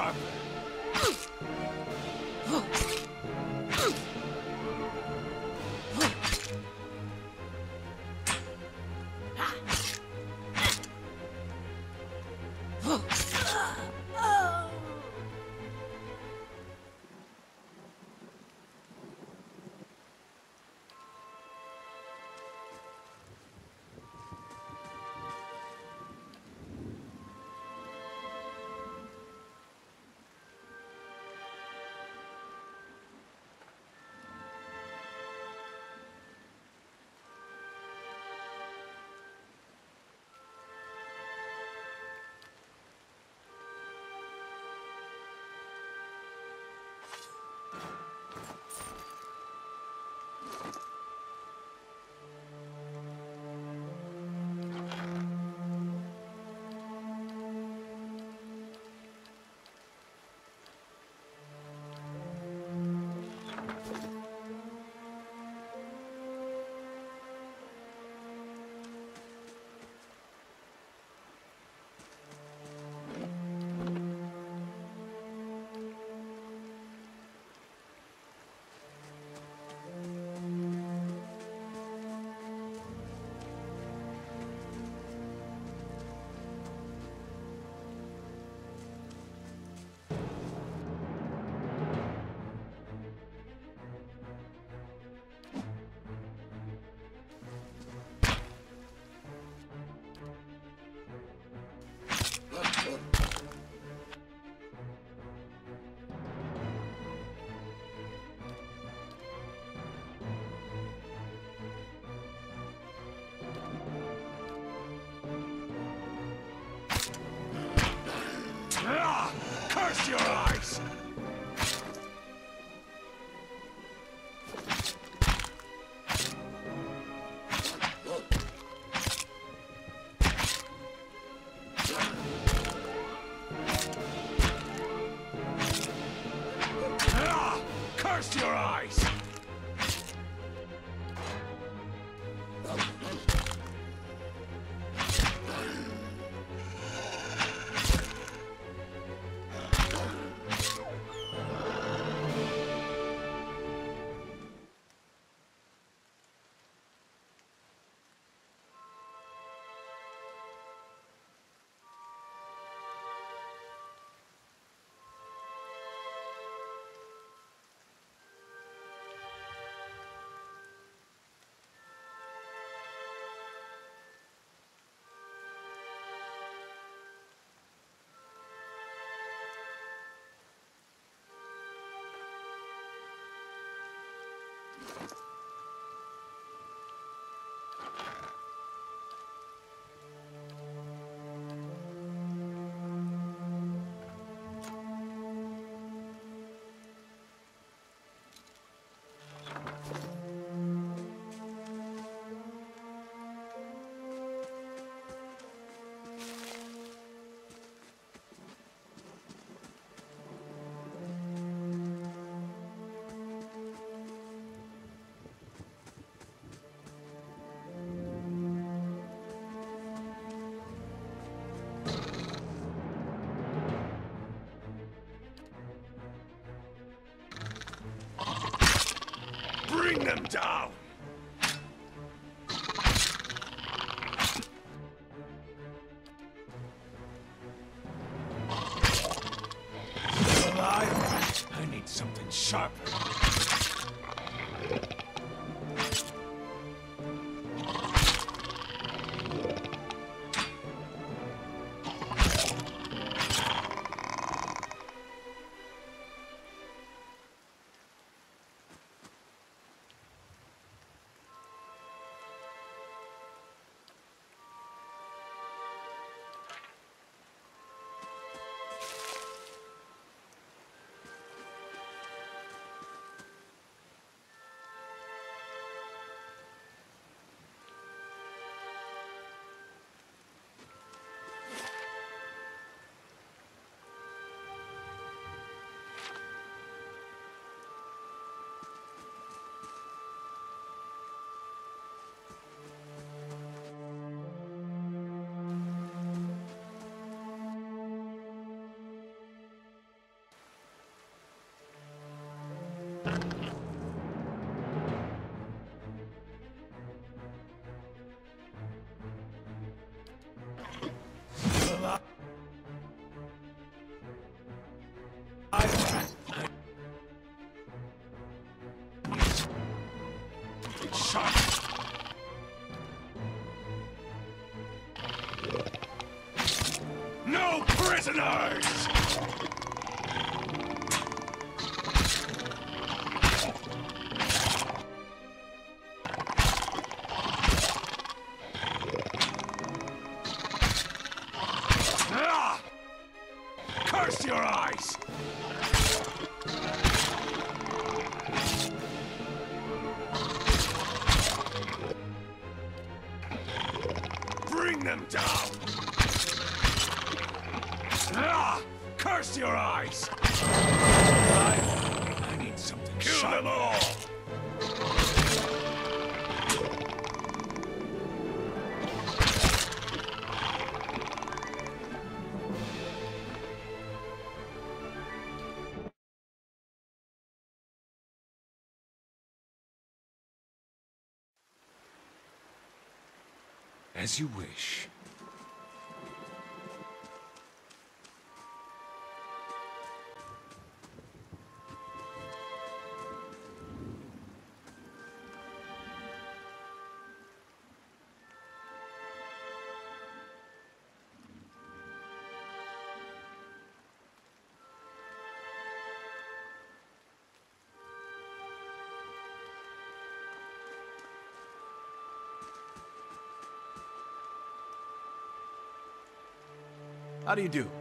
sharper. Something sharper. Prisoners! Ah! Curse your eyes! I, I need something Kill them all! As you wish. How do you do?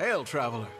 Hail, traveler.